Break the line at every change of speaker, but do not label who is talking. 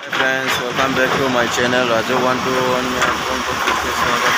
Hi friends, welcome back to my channel Raju121 में आपको उनको to से स्वागत